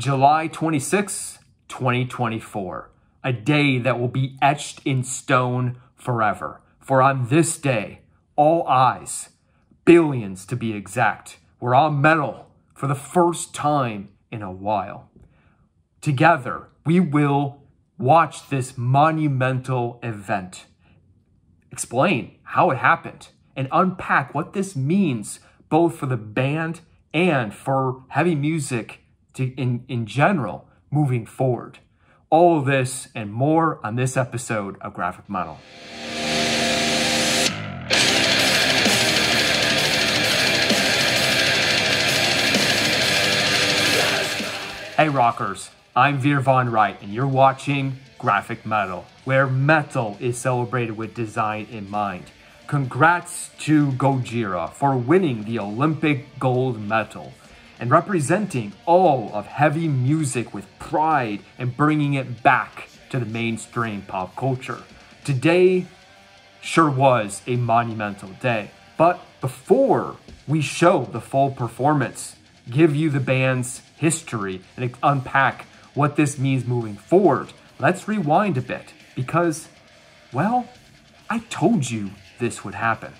July 26, 2024, a day that will be etched in stone forever. For on this day, all eyes, billions to be exact, were on metal for the first time in a while. Together, we will watch this monumental event, explain how it happened, and unpack what this means both for the band and for heavy music to, in, in general moving forward. All of this and more on this episode of Grafikmetal. Hey rockers, I'm Veer Von Wright and you're watching Grafikmetal, where metal is celebrated with design in mind. Congrats to Gojira for winning the Olympic gold medal and representing all of heavy music with pride and bringing it back to the mainstream pop culture. Today sure was a monumental day, but before we show the full performance, give you the band's history and unpack what this means moving forward, let's rewind a bit because, well, I told you this would happen.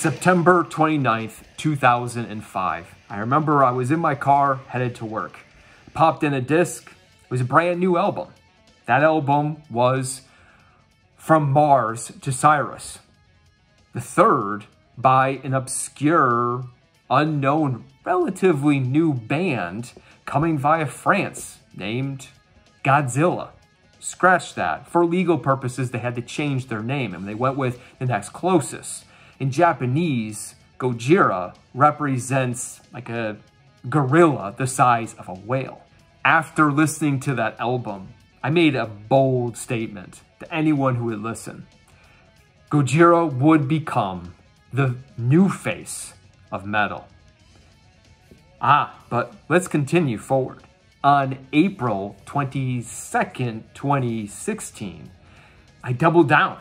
September 29th, 2005. I remember I was in my car headed to work. Popped in a disc. It was a brand new album. That album was From Mars to Sirius. The third by an obscure, unknown, relatively new band coming via France named Godzilla. Scratch that. For legal purposes, they had to change their name and they went with the next closest. In Japanese, Gojira represents like a gorilla the size of a whale. After listening to that album, I made a bold statement to anyone who would listen. Gojira would become the new face of metal. Ah, but let's continue forward. On April 22nd, 2016, I doubled down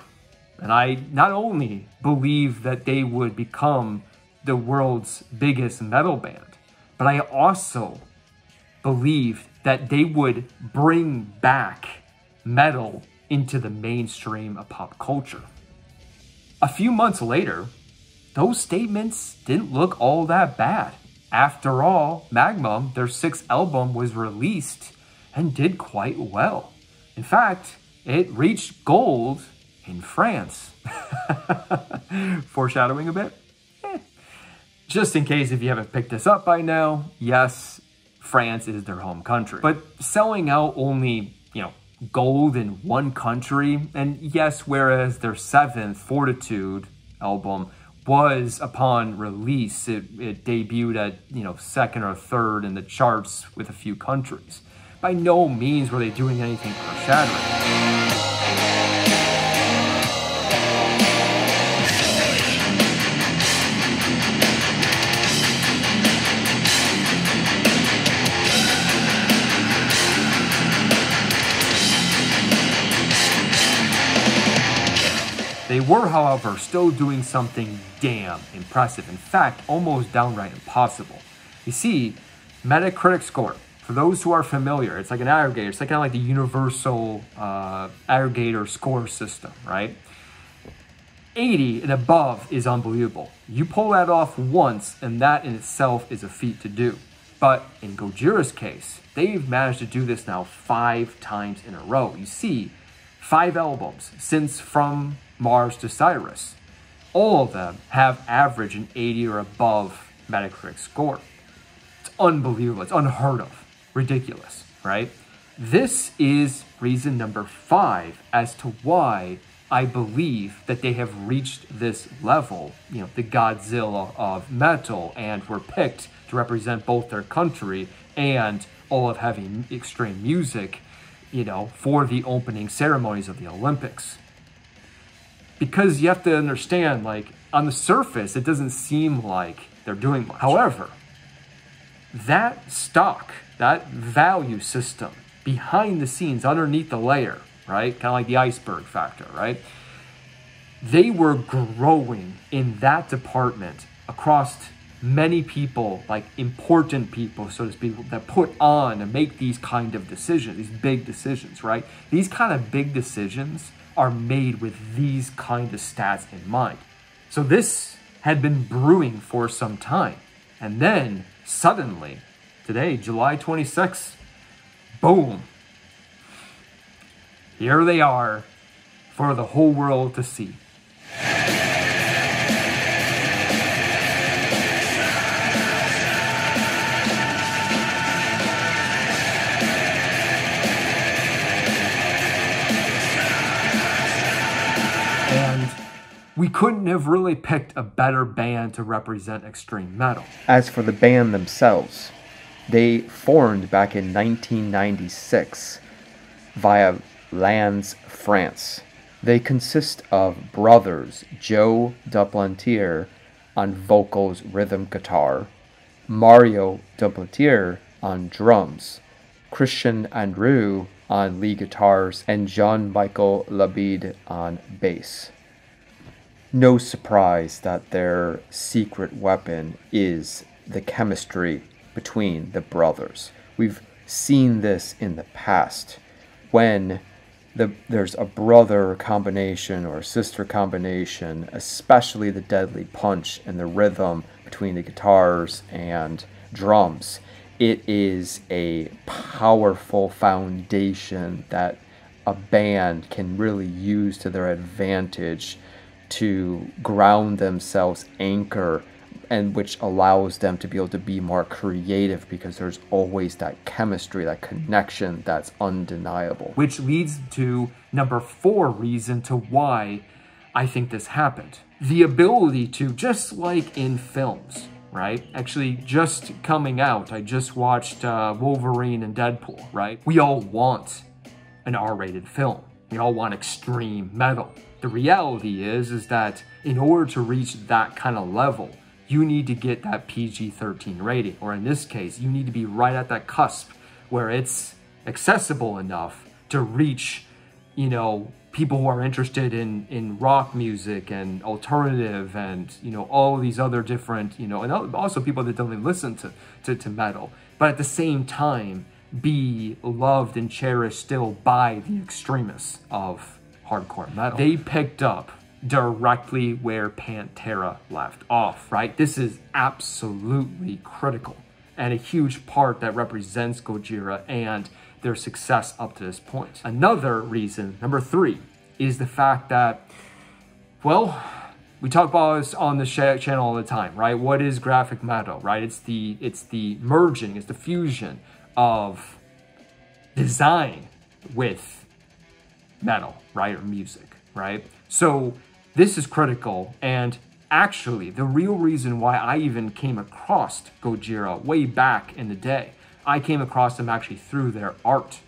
and I not only believe that they would become the world's biggest metal band, but I also believed that they would bring back metal into the mainstream of pop culture. A few months later, those statements didn't look all that bad. After all, Magma, their sixth album, was released and did quite well. In fact, it reached gold in France. Foreshadowing a bit? Eh. Just in case if you haven't picked this up by now, yes, France is their home country. But selling out only, you know, gold in one country, and yes, whereas their seventh Fortitude album was upon release, it, it debuted at, you know, second or third in the charts with a few countries. By no means were they doing anything earth-shattering. Were, however, still doing something damn impressive. In fact, almost downright impossible. You see, Metacritic score, for those who are familiar, it's like an aggregator. It's like kind of like the universal uh, aggregator score system, right? 80 and above is unbelievable. You pull that off once, and that in itself is a feat to do. But in Gojira's case, they've managed to do this now five times in a row. You see, five albums since From Mars to Sirius. All of them have average an 80 or above Metacritic score. It's unbelievable. It's unheard of. Ridiculous, right? This is reason number five as to why I believe that they have reached this level, you know, the Godzilla of metal, and were picked to represent both their country and all of heavy extreme music, you know, for the opening ceremonies of the Olympics because you have to understand, like, on the surface, it doesn't seem like they're doing much. However, that stock, that value system behind the scenes, underneath the layer, right? Kind of like the iceberg factor, right? They were growing in that department across many people, like important people, so to speak, that put on and make these kind of decisions, these big decisions, right? These kind of big decisions are made with these kind of stats in mind. So this had been brewing for some time. And then suddenly, today, July 26th, boom, here they are for the whole world to see. We couldn't have really picked a better band to represent extreme metal. As for the band themselves, they formed back in 1996 via Landes, France. They consist of brothers Joe Duplantier on vocals, rhythm guitar, Mario Duplantier on drums, Christian Andreu on lead guitars, and Jean-Michel Labadie on bass no surprise that their secret weapon is the chemistry between the brothers. We've seen this in the past when the, there's a brother combination or sister combination, especially the deadly punch and the rhythm between the guitars and drums. It is a powerful foundation that a band can really use to their advantage to ground themselves, anchor, and which allows them to be able to be more creative because there's always that chemistry, that connection that's undeniable. Which leads to number four reason to why I think this happened. The ability to, just like in films, right? Actually, just coming out, I just watched uh, Wolverine and Deadpool, right? We all want an R-rated film. We all want extreme metal. The reality is, is that in order to reach that kind of level, you need to get that PG-13 rating, or in this case, you need to be right at that cusp where it's accessible enough to reach, you know, people who are interested in, in rock music and alternative and, you know, all these other different, you know, and also people that don't even listen to, to, to metal. But at the same time, be loved and cherished still by the extremists of hardcore metal. They picked up directly where Pantera left off, right? This is absolutely critical and a huge part that represents Gojira and their success up to this point. Another reason, number three, is the fact that, well, we talk about this on the channel all the time, right? What is graphic metal, right? It's the it's the merging, it's the fusion of design with metal, right? Or music, right? So this is critical. And actually, the real reason why I even came across Gojira way back in the day, I came across them actually through their art.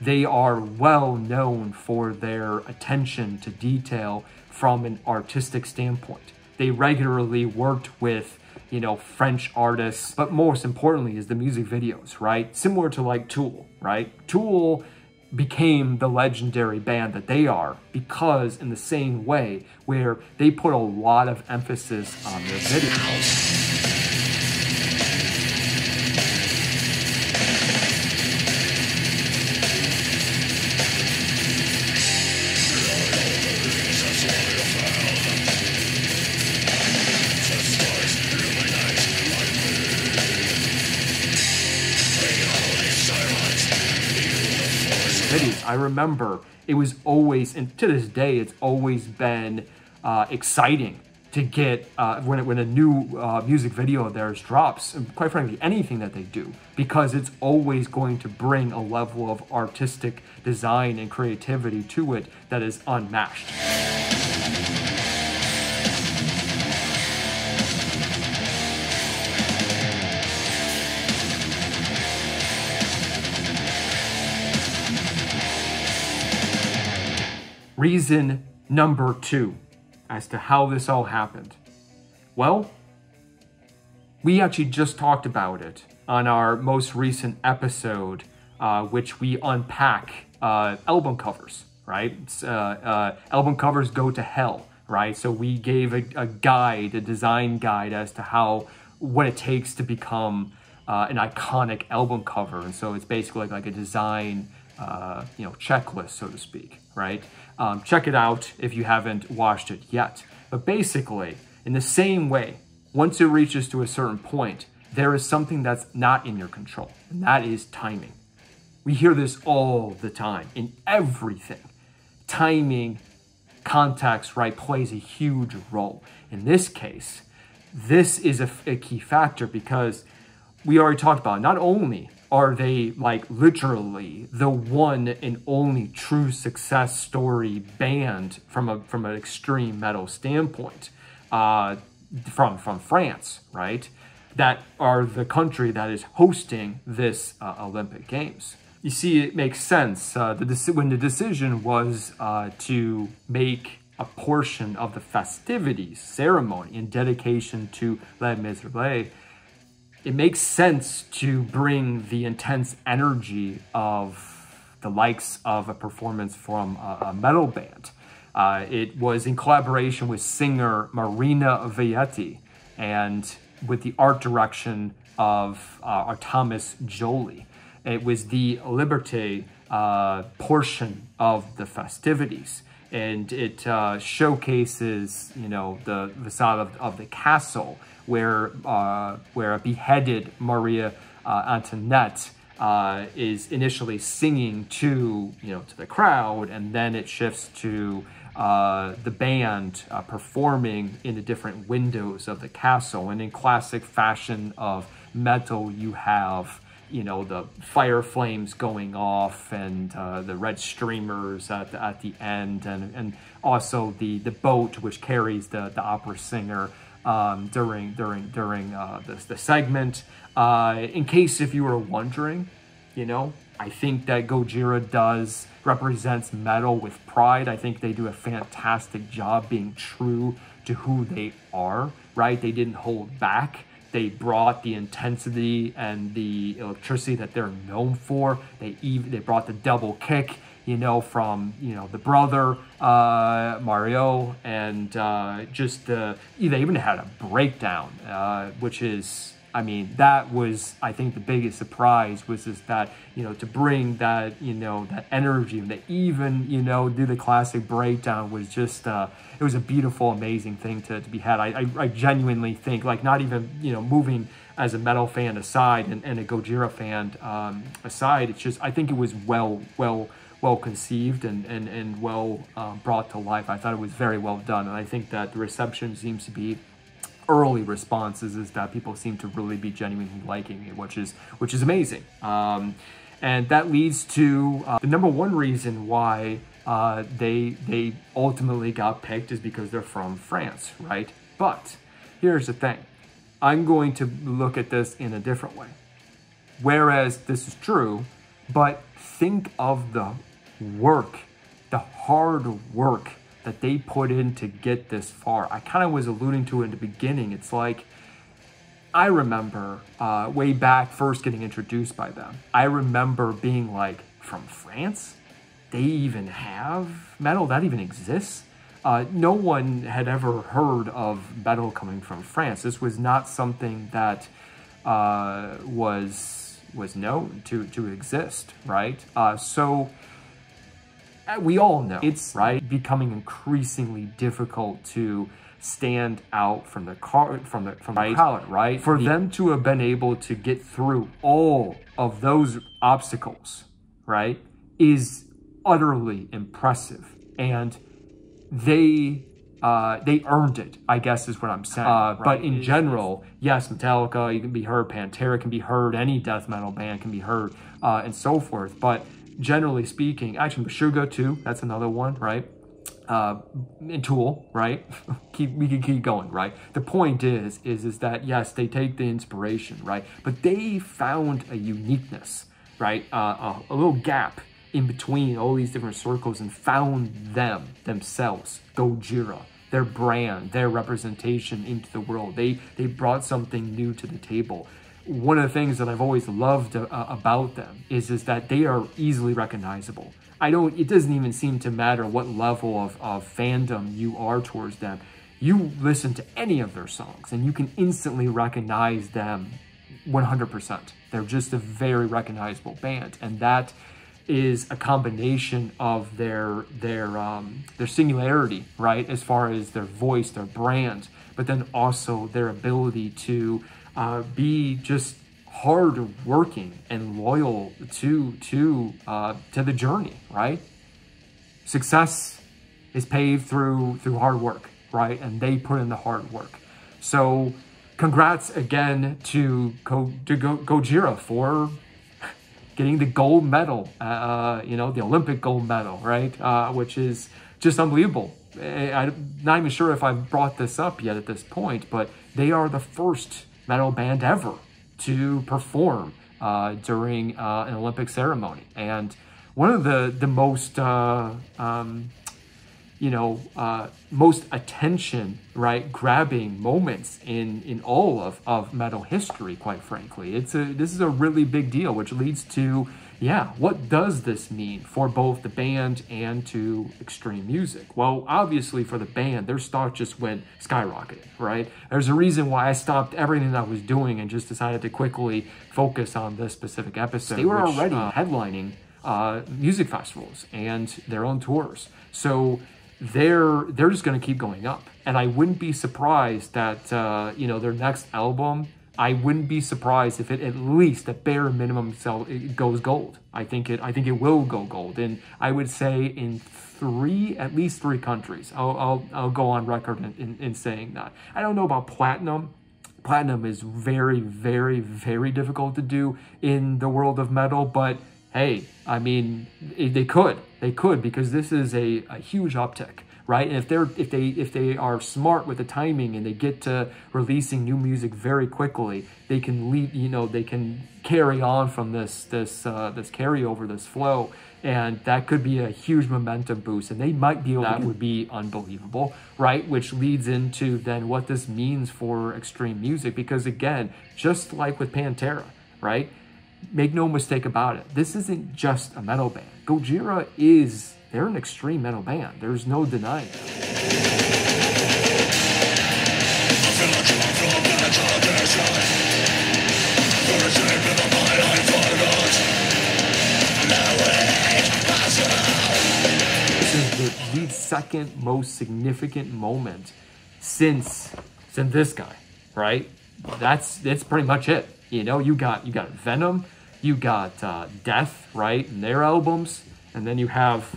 They are well known for their attention to detail from an artistic standpoint. They regularly worked with you know, French artists, but most importantly is the music videos, right? Similar to like Tool, right? Tool became the legendary band that they are because in the same way where they put a lot of emphasis on their videos. I remember it was always, and to this day, it's always been uh, exciting to get uh, when, it, when a new uh, music video of theirs drops, and quite frankly, anything that they do, because it's always going to bring a level of artistic design and creativity to it that is unmatched. Reason number two as to how this all happened. Well, we actually just talked about it on our most recent episode, uh, which we unpack uh, album covers, right? Uh, uh, album covers go to hell, right? So we gave a, a, guide, a design guide as to how, what it takes to become uh, an iconic album cover. And so it's basically like, like a design, uh, you know, checklist, so to speak, right? Um, check it out if you haven't watched it yet. But basically, in the same way, once it reaches to a certain point, there is something that's not in your control, and that is timing. We hear this all the time in everything. Timing, context, right, plays a huge role. In this case, this is a, a key factor because we already talked about not only are they like literally the one and only true success story band from a from an extreme metal standpoint uh, from from France, right? That are the country that is hosting this uh, Olympic Games. You see, it makes sense. Uh, the when the decision was uh, to make a portion of the festivities ceremony in dedication to Les Miserables, it makes sense to bring the intense energy of the likes of a performance from a, a metal band. Uh, it was in collaboration with singer Marina Viotti and with the art direction of uh, Thomas Jolly. It was the Liberté uh, portion of the festivities and it uh, showcases, you know, the facade of, of the castle where uh, where a beheaded Maria uh, Antoinette uh, is initially singing to you know to the crowd, and then it shifts to uh, the band performing in the different windows of the castle. And in classic fashion of metal, you have you know, the fire flames going off and uh, the red streamers at the, at the end and, and also the, the boat which carries the, the opera singer um, during, during, during uh, the, the segment. Uh, in case if you were wondering, you know, I think that Gojira does represents metal with pride. I think they do a fantastic job being true to who they are, right? They didn't hold back. They brought the intensity and the electricity that they're known for. They even they brought the double kick, you know, from you know the brother uh, Mario, and uh, just the they even had a breakdown, uh, which is I mean, that was, I think, the biggest surprise was just that, you know, to bring that, you know, that energy and that even, you know, do the classic breakdown was just, uh, it was a beautiful, amazing thing to, to be had. I, I, I genuinely think, like, not even, you know, moving as a metal fan aside and, and a Gojira fan um, aside, it's just, I think it was well, well, well conceived and, and, and well um, brought to life. I thought it was very well done. And I think that the reception seems to be early responses is that people seem to really be genuinely liking it, which is which is amazing. Um, and that leads to uh, the number one reason why uh, they they ultimately got picked is because they're from France, right? But here's the thing, I'm going to look at this in a different way. Whereas this is true, but think of the work, the hard work that they put in to get this far. I kind of was alluding to it in the beginning. It's like, I remember uh, way back first getting introduced by them. I remember being like, from France? They even have metal? That even exists? Uh, no one had ever heard of metal coming from France. This was not something that uh, was was known to to exist, right? Uh, so we all know it's right becoming increasingly difficult to stand out from the car from the from the crowd, right? For them to have been able to get through all of those obstacles, right, is utterly impressive, and they uh, they earned it, I guess is what I'm saying. Uh, right. But in general, yes, Metallica, you can be heard, Pantera can be heard, any death metal band can be heard, uh, and so forth. But generally speaking, actually Meshuggah too, that's another one, right? Uh, and Tool, right? keep we can keep going, right? The point is, is is that yes, they take the inspiration, right? But they found a uniqueness, right? Uh, a, a little gap in between all these different circles and found them themselves, Gojira, their brand, their representation into the world. They they brought something new to the table one of the things that I've always loved uh, about them is is that they are easily recognizable. I don't. It doesn't even seem to matter what level of, of fandom you are towards them. You listen to any of their songs and you can instantly recognize them 100%. They're just a very recognizable band, and that is a combination of their their um, their singularity, right, as far as their voice, their brand, but then also their ability to uh, be just hard working and loyal to to uh, to the journey, right? Success is paved through through hard work, right? And they put in the hard work. So congrats again to to Go, Gojira for getting the gold medal, uh, you know, the Olympic gold medal, right? Uh, which is just unbelievable. I'm not even sure if I've brought this up yet at this point, but they are the first metal band ever to perform uh, during uh, an Olympic ceremony. And one of the, the most uh, um, you know, uh, most attention, right, grabbing moments in in all of, of metal history, quite frankly. It's a this is a really big deal, which leads to, yeah, what does this mean for both the band and to extreme music? Well, obviously for the band, their stock just went skyrocketing, right? There's a reason why I stopped everything I was doing and just decided to quickly focus on this specific episode. They were which, already uh, headlining uh, music festivals and their own tours. So they're they're just going to keep going up. And I wouldn't be surprised that uh, you know their next album. I wouldn't be surprised if it at least a bare minimum sell it goes gold. I think it I think it will go gold, and I would say in three at least three countries. I'll I'll, I'll go on record in, in, in saying that. I don't know about platinum. Platinum is very very very difficult to do in the world of metal, but hey, I mean, they could, they could, because this is a, a huge uptick, right? And if they're if they if they are smart with the timing and they get to releasing new music very quickly, they can lead, you know, they can carry on from this this uh, this carryover, this flow, and that could be a huge momentum boost. And they might be able. That would be unbelievable, right? Which leads into then what this means for extreme music, because again, just like with Pantera, right? Make no mistake about it, this isn't just a metal band. Gojira is, they're an extreme metal band. There's no denying. This is the, the second most significant moment since since this guy, right? That's that's pretty much it. You know, you got you got Venom, you got uh, Death, right, and their albums, and then you have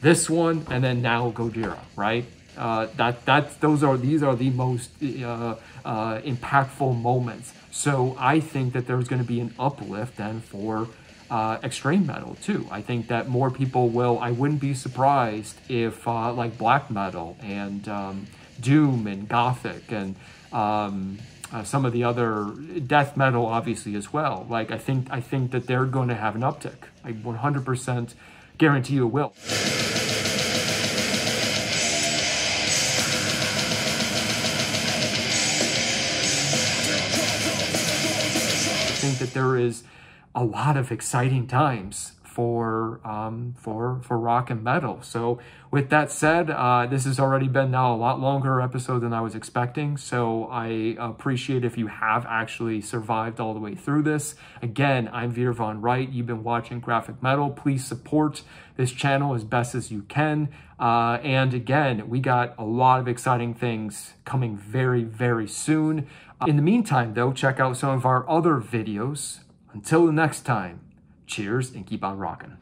this one, and then now Gojira, right? Uh, that that those are these are the most uh, uh, impactful moments. So I think that there's going to be an uplift then for uh, extreme metal too. I think that more people will. I wouldn't be surprised if uh, like black metal and um, doom and gothic and um, uh, some of the other death metal, obviously as well. Like I think I think that they're going to have an uptick. I 100% guarantee you will. I think that there is a lot of exciting times for um, for for rock and metal. So with that said, uh, this has already been now a lot longer episode than I was expecting. So I appreciate if you have actually survived all the way through this. Again, I'm Veer Von Wright. You've been watching Grafikmetal. Please support this channel as best as you can. Uh, and again, we got a lot of exciting things coming very, very soon. Uh, in the meantime, though, check out some of our other videos. Until the next time, Cheers and keep on rocking.